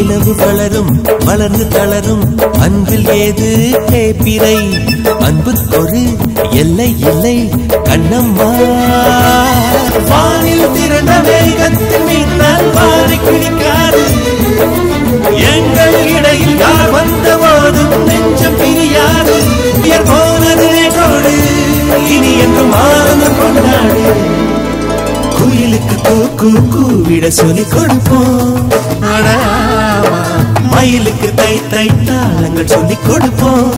நிலவு வளரும் வளர்ந்து தளரும். அன்பில் ஏது? தேப்பிரை அன்புக்கொரு எல்லை இல்லை. கண்ணம்மா. வானில் திறந்த வேகத்தில் மீனால் வாரி கிழிக்காது. எங்கள் இடையில் யார் வந்த போதும் நெஞ்சம் பிரியாது. போனது நேற்றோடு இனி என்றும் ஆனந்தம் கொண்டாடு. குயிலுக்கு கூ கூவிட சொல்லி கொடுப்போம். அட மயிலுக்கு தை தை தாளங்கள் சொல்லிக் கொடுப்போம்.